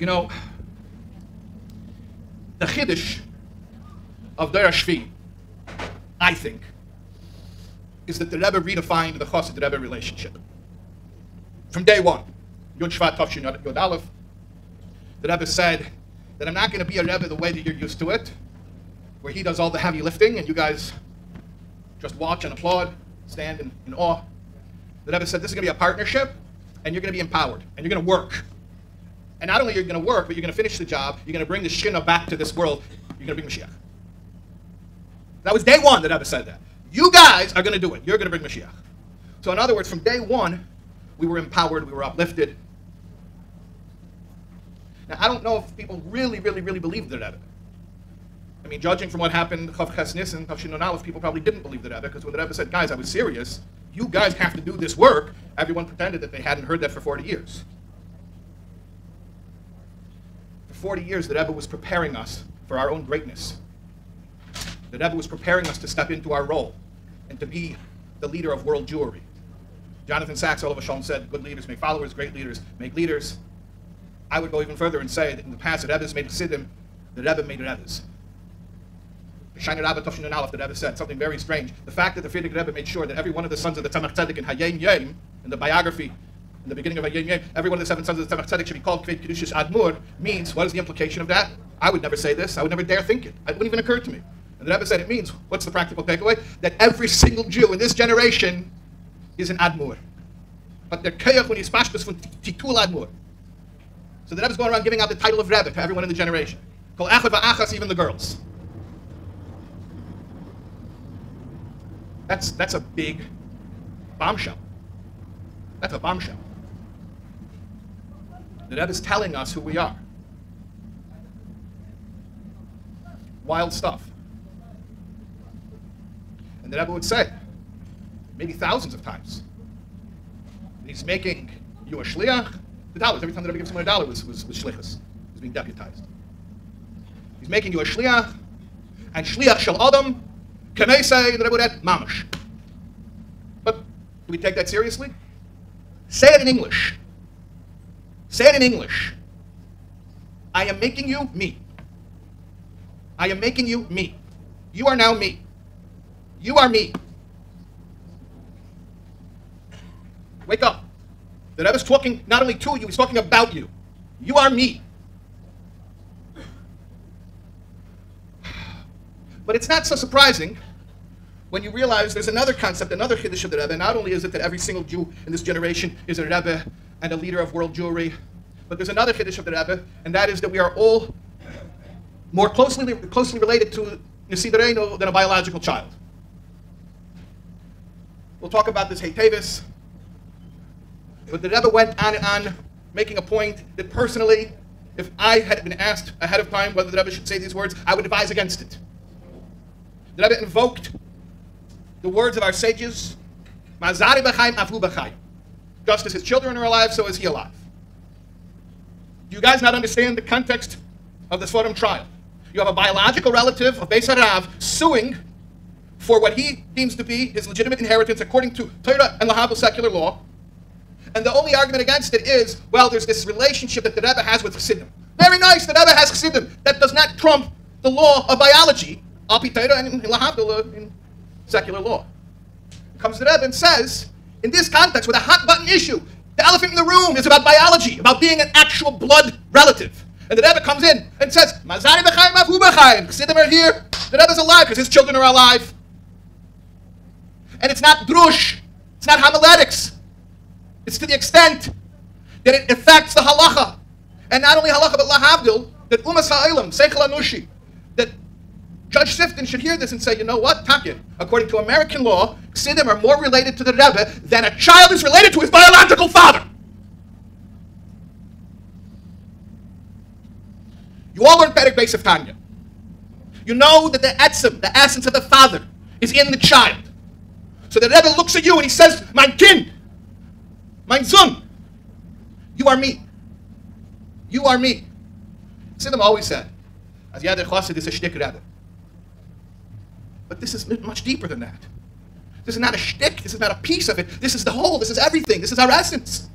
You know, the Chiddush of Dor Shvi, I think, is that the Rebbe redefined the Chassid Rebbe relationship. From day one, Yud Shvat Tavshin Yud Aleph, the Rebbe said that I'm not going to be a Rebbe the way that you're used to it, where he does all the heavy lifting and you guys just watch and applaud, stand in, in awe. The Rebbe said this is going to be a partnership, and you're going to be empowered, and you're going to work. And not only are you going to work, but you're going to finish the job. You're going to bring the Shechina back to this world. You're going to bring Mashiach. That was day one that Rebbe said that. You guys are going to do it. You're going to bring Mashiach. So in other words, from day one, we were empowered, we were uplifted. Now, I don't know if people really, really, really believed the Rebbe. I mean, judging from what happened, Chav Ches and Chav Aleph, people probably didn't believe the Rebbe, because when the Rebbe said, guys, I was serious, you guys have to do this work, everyone pretended that they hadn't heard that for 40 years. For 40 years, the Rebbe was preparing us for our own greatness. The Rebbe was preparing us to step into our role and to be the leader of world Jewry. Jonathan all of Shalom said, good leaders make followers, great leaders make leaders. I would go even further and say that in the past, the Rebbe's made Chassidim, the Rebbe made Rebbe's. Shiner Rabba Tofshin Aleph, the Rebbe said something very strange. The fact that the Frierdiker Rebbe made sure that every one of the sons of the Tzemach Tzedek in Hayom Yom, in the biography, the beginning of Hayom Yom, every one of the seven sons of the Tzemach Tzedek should be called Kved Kedushas Admur, means, what is the implication of that? I would never say this. I would never dare think it. It wouldn't even occur to me. And the Rebbe said it means, what's the practical takeaway? That every single Jew in this generation is an Admur. But they're Kayach when he's pashtus from Titul Admur. So the Rebbe's going around giving out the title of Rebbe to everyone in the generation. Kol Echad Va'achas, even the girls. That's, that's a big bombshell. That's a bombshell. The Rebbe is telling us who we are. Wild stuff. And the Rebbe would say, maybe thousands of times, he's making you a shliach. The dollars, every time the Rebbe gives someone a dollar was, was, was shlichus, was being deputized. He's making you a shliach, and shliach shel adam can I say the Rebbe would add mamash? But do we take that seriously? Say it in English. Say it in English. I am making you me. I am making you me. You are now me. You are me. Wake up. The Rebbe is talking not only to you, he's talking about you. You are me. But it's not so surprising when you realize there's another concept, another Chiddush of the Rebbe. Not only is it that every single Jew in this generation is a Rebbe and a leader of world Jewry, but there's another Chiddush of the Rebbe, and that is that we are all more closely, closely related to Nesi Doreinu than a biological child. We'll talk about this Tavis. But the Rebbe went on and on, making a point that personally, if I had been asked ahead of time whether the Rebbe should say these words, I would advise against it. The Rebbe invoked the words of our sages, Mazari b'chaim afu b'chaim. Just as his children are alive, so is he alive. Do you guys not understand the context of the Seforim trial? You have a biological relative of Beis Harav suing for what he deems to be his legitimate inheritance according to Torah and Lahavdil secular law. And the only argument against it is, well, there's this relationship that the Rebbe has with Chassidim. Very nice, the Rebbe has Chassidim. That does not trump the law of biology, Alpi Torah and Lahavdil uh, in secular law. Comes the Rebbe and says, in this context, with a hot button issue, the elephant in the room is about biology, about being an actual blood relative. And the Rebbe comes in and says, Mazari b'chaim avu b'chaim. Chassidim are here. The Rebbe's alive because his children are alive. And it's not drush. It's not homiletics. It's to the extent that it affects the halacha. And not only halacha, but lahavdil, that umas ha'ilam, seichel anushi, that Judge Sifton should hear this and say, you know what, Takin, according to American law, Chassidim are more related to the Rebbe than a child is related to his biological father. You all learned Perek Beis of Tanya. You know that the etzem, the essence of the father, is in the child. So the Rebbe looks at you and he says, Mein Kind, mein Sohn, you are me. You are me. Chassidim always said, as Yader Chassid is a shtick Rebbe. But this is much deeper than that. This is not a shtick. This is not a piece of it. This is the whole. This is everything. This is our essence.